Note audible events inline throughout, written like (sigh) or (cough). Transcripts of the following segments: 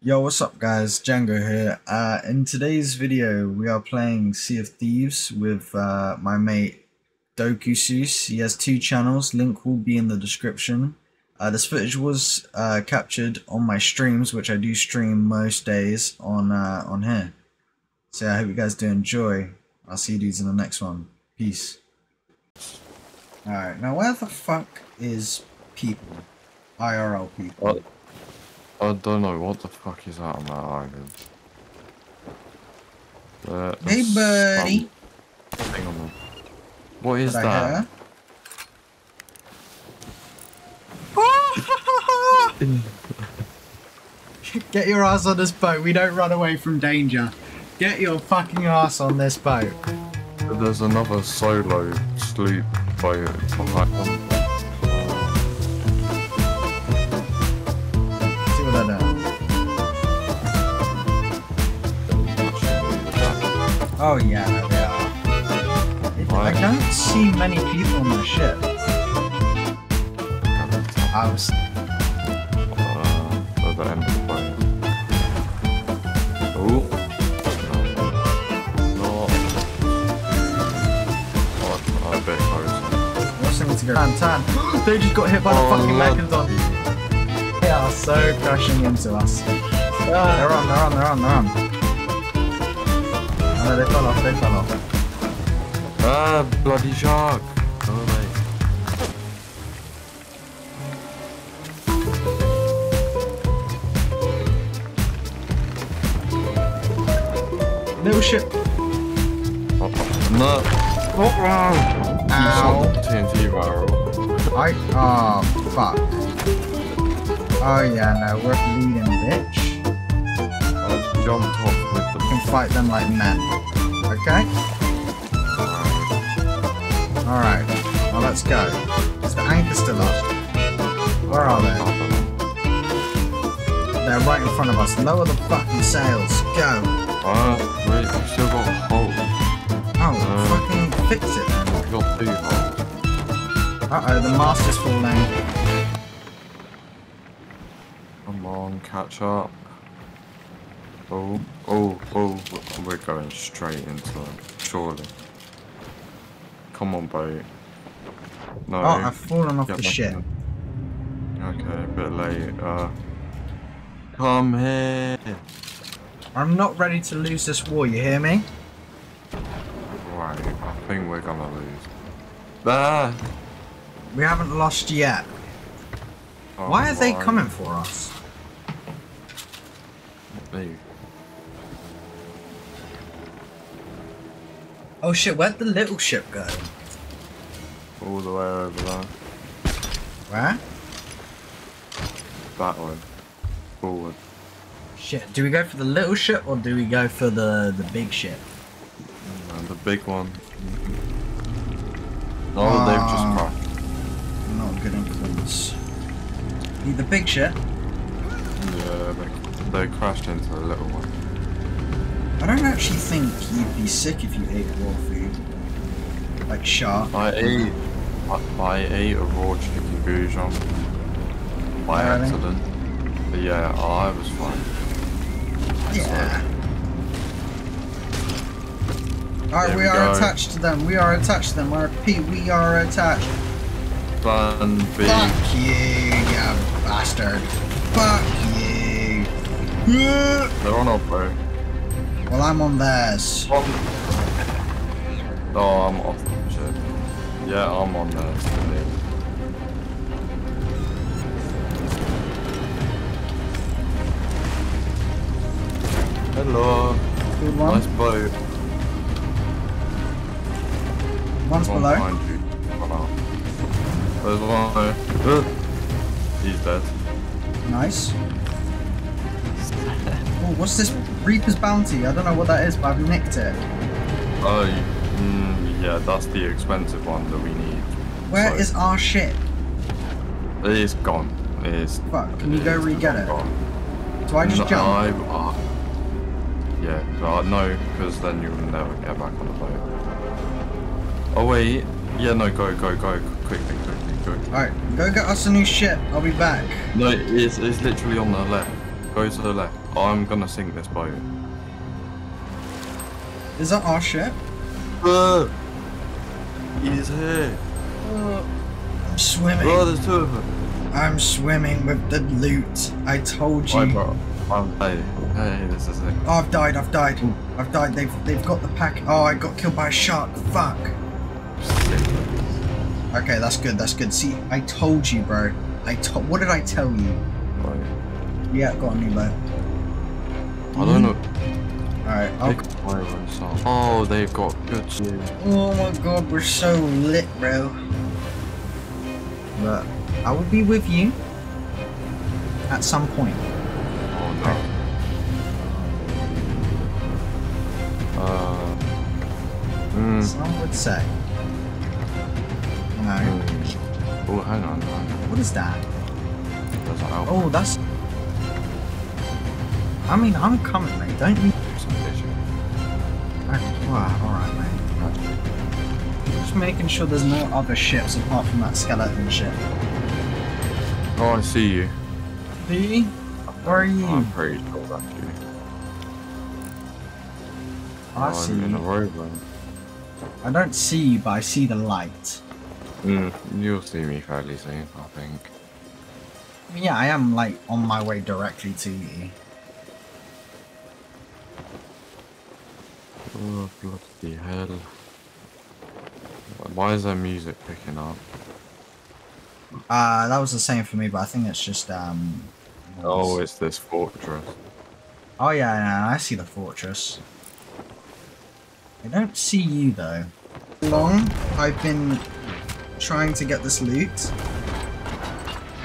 Yo, what's up guys? Django here. Uh, in today's video, we are playing Sea of Thieves with uh, my mate Dokuseus. He has two channels, link will be in the description. Uh, this footage was uh, captured on my streams, which I do stream most days on uh, on here. So I hope you guys do enjoy. I'll see you dudes in the next one. Peace. Alright, now where the fuck is people? IRL people. I don't know what the fuck is that on that island. Uh, there Hey buddy! something on What is Did that? (laughs) Get your ass on this boat. We don't run away from danger. Get your fucking ass on this boat. There's another solo sloop boat behind. Oh yeah, they are. I don't see many people on the ship. I was. Uh, at the end of the. Oh. No. Oh, bit closer. What's to go? Tan, tan. (gasps) they just got hit by the Oh, fucking Lord. Mechaton. They are so crashing into us. They're on, they're on, they're on, they're on. Oh, no, they fell off, they fell off. Ah, bloody shark! Go away. Little ship. No. Ow. TNT barrel. I. Oh, fuck. Oh, yeah, no, we're bleeding, bitch. I jumped off fight them like men. Okay? Alright. Well, let's go. Is the anchor still up? Where are they? They're right in front of us. Lower the fucking sails. Go. Uh, wait, we still got a hole. Oh, Uh. fucking fix it then. We got two holes. Uh oh, the mast is falling. Come on, catch up. Oh, oh, oh, we're going straight into it, surely. Come on, boat. No. Oh, I've fallen off the ship. Okay, a bit late. Uh, come here. I'm not ready to lose this war, you hear me? Right, I think we're gonna lose. There. We haven't lost yet. Oh, Why are they coming for us? Me. Oh shit, where'd the little ship go? All the way over there. Where? That way. Forward. Shit, do we go for the little ship or do we go for the, the big ship? The big one. Oh, they've just Ah. crashed. Not good influence. Need the big ship? Yeah, they, they crashed into the little one. I don't actually think you'd be sick if you ate raw food. Like shark. I ate, I, I ate a raw chicken goujon by Really? accident. But yeah, I was fine. Yeah. Alright, we we are go. attached to them. We are attached to them. I repeat, we are attached. Plan B. Fuck you, you bastard. Fuck you. They're on our boat. Well, I'm on theirs. On. Oh, I'm off the ship. Yeah, I'm on there. Hello. Good one. Nice boat. One's One below. behind you. There's one there. He's dead. Nice. (laughs) Oh, what's this Reaper's Bounty? I don't know what that is, but I've nicked it. Oh, mm, yeah, that's the expensive one that we need. Where So- is our ship? It is gone. It is. Fuck, can you go is re-get it? gone. Do I just no, jump? I, uh, yeah, uh, no, because then you'll never get back on the boat. Oh wait, yeah, no, go, go, go, quickly, quickly, go. Alright, go get us a new ship. I'll be back. No, it's, it's literally on the left. Go to the left. I'm gonna sink this boat. Is that our ship? Uh, he's here. I'm swimming. Oh, there's two of them. I'm swimming with the loot. I told you. Hi, bro. I'm, hey, hey, this is it. Oh, I've died. I've died. I've died. They've they've got the pack. Oh, I got killed by a shark. Fuck. Okay, that's good. That's good. See, I told you, bro. I to- What did I tell you? Right. Yeah, got a new boat. I don't know. All right. I'll Big pirates are- Oh, they've got good shit. Oh my god, we're so lit, bro. But I will be with you at some point. Oh no. Uh. Mm. Some would say. No. mm. Oh, hang on, hang on. What is that? There's an outfit. Oh, that's. I mean, I'm coming, mate. Don't you? Some fishing. Wow, alright, mate. Just making sure there's no other ships apart from that skeleton ship. Oh, I see you. See? Where are you? I'm pretty sure that's you. I I'm see in a you. rowboat. I don't see you, but I see the light. Mm, you'll see me fairly soon, I think. Yeah, I am like on my way directly to you. Oh, bloody hell. Why is there music picking up? Uh, that was the same for me, but I think it's just um. Oh, it's this fortress. Oh yeah, I see the fortress. I don't see you though. Long, I've been trying to get this loot.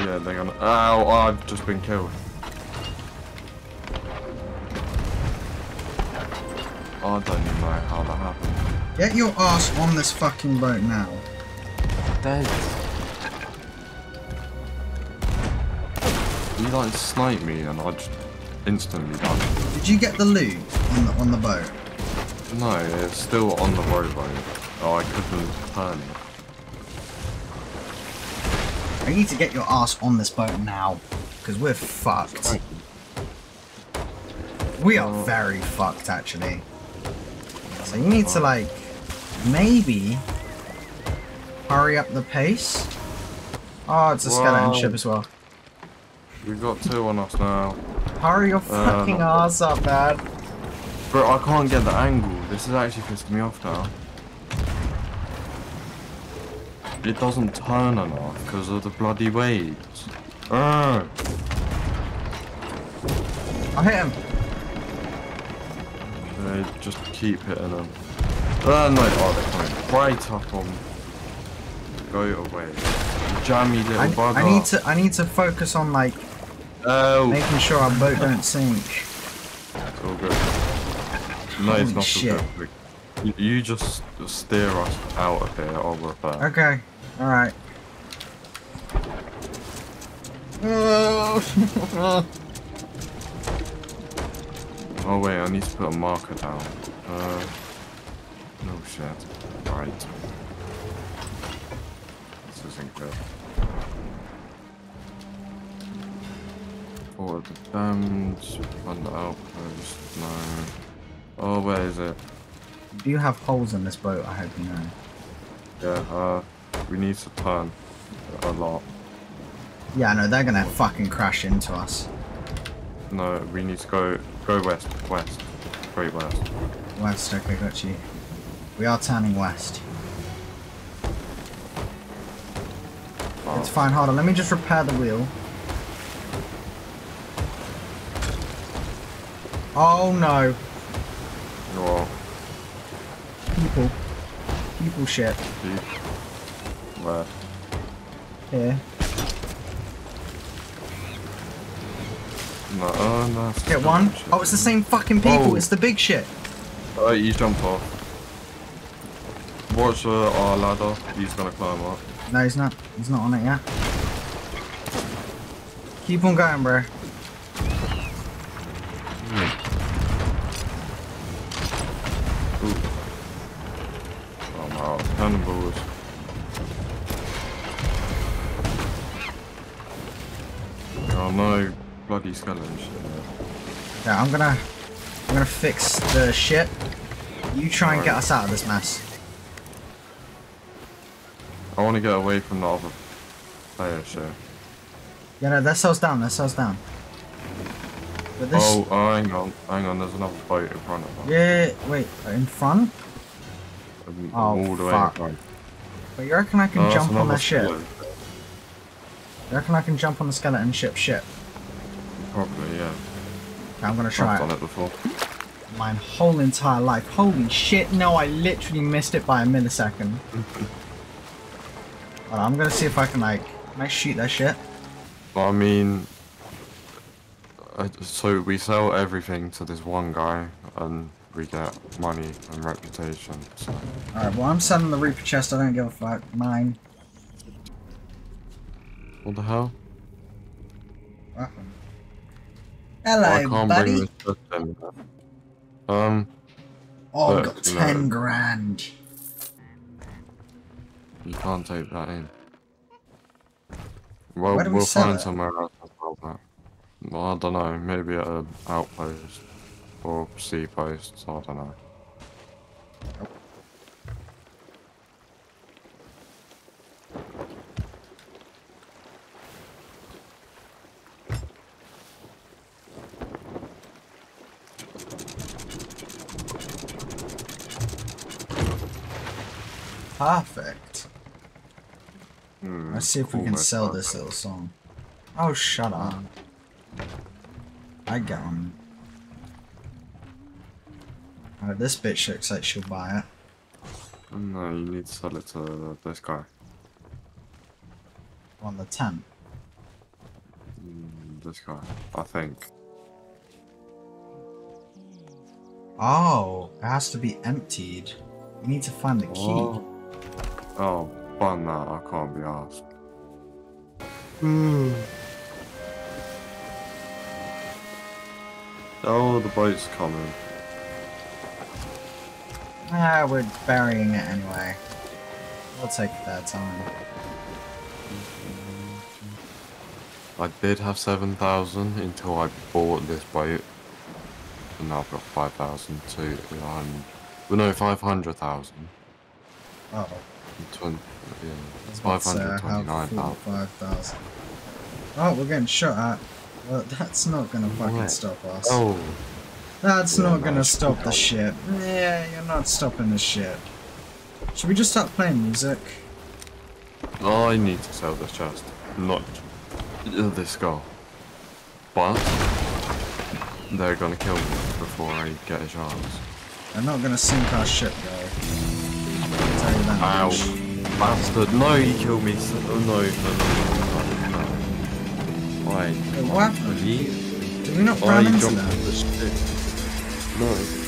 Yeah, they're gonna. Ow, I've just been killed. I don't even know how that happened. Get your ass on this fucking boat now. Dead. You like snipe me and I just instantly died. Did you get the loot on the on the boat? No, it's still on the rowboat. Oh, I couldn't turn it. I need to get your ass on this boat now, because we're fucked. We are Oh. very fucked, actually. So you need to like, maybe hurry up the pace. Oh, it's a skeleton ship as well. We've got two on us now. Hurry your Uh, fucking ass up, man. Bro, I can't get the angle. This is actually pissing me off now. It doesn't turn enough because of the bloody waves. Urgh. I hit him. They just keep hitting them. Uh, no, oh, they're coming right up on. Go away. Jammy little I, bugger. I need to. I need to focus on like Oh, making sure our boat don't sink. it's all good. No, Holy it's not shit. all good. You, you just steer us out of here. I'll repair. Okay. All right. (laughs) (laughs) Oh wait, I need to put a marker down. Uh, no shit. Right. This isn't good. For the damage, fund outpost, no. Oh, where is it? Do you have holes in this boat? I hope you know. Yeah, uh, we need to turn a lot. Yeah, I know, they're gonna fucking crash into us. No, we need to go, go west, west, straight west. West, okay, got you. We are turning west. Oh, It's fine, hold on, let me just repair the wheel. Oh no, Well, people. People shit. where? Here. No, oh no. Get one. shit. Oh, it's the same fucking people, Oh. it's the big shit. Oh, you jumped off. Watch uh, our ladder. He's gonna climb up. No, he's not. He's not on it yet. Keep on going, bro. Cannonballs. Oh no, bloody skeleton shit. Yeah, I'm gonna I'm gonna fix the ship. You try and get us out of this mess. I want to get away from the other player shit. Yeah, no, that cells down, that cells down. But this Oh, oh, hang on, hang on. There's another boat in front of us. Yeah, wait, in front? Um, Oh, all the way fuck. front. But you reckon I can that's jump on the ship? skeleton. You reckon I can jump on the skeleton ship ship? Probably, yeah. I'm gonna try I've done it. it before. My whole entire life. Holy shit, no, I literally missed it by a millisecond. (laughs) I'm gonna see if I can like, can I shoot that shit? I mean, so we sell everything to this one guy, and we get money and reputation. So Alright, well I'm selling the Reaper chest, I don't give a fuck. Mine. what the hell? Weapon. I Hello, can't buddy. bring this chest in there. Um, Oh, I've got 10 look. grand. you can't take that in. Well, we we'll sell find it? somewhere else to sell that. Well, I don't know. Maybe at an outpost or sea posts. I don't know. Perfect. Hmm, Let's see if we can sell like this little song. Oh, shut up. I got one. Alright, this bitch looks like she'll buy it. No, you need to sell it to this guy. On the tent. Mm, This guy, I think. Oh, it has to be emptied. We need to find the key. Oh, oh bun that. I can't be asked. oh, the boat's coming. Ah, we're burying it anyway. We'll take that time. I did have 7,000 until I bought this boat. And now I've got 5,000 to, um, well no, 500,000. Oh, Yeah, I was about uh, to say, 529,000. 45,000. Oh, we're getting shot at. Well, that's not gonna fucking What? stop us. Oh, That's Yeah, not gonna it's stop the ship. Yeah, you're not stopping the ship. Should we just start playing music? I need to sell this chest, not this guy. But they're gonna kill me before I get a chance. They're not gonna sink our ship, though. That Ow. Bastard, no, he killed me. Oh, no, no, no, no. Why? What happened? Did we not oh, run into jumped them? off the ship. No.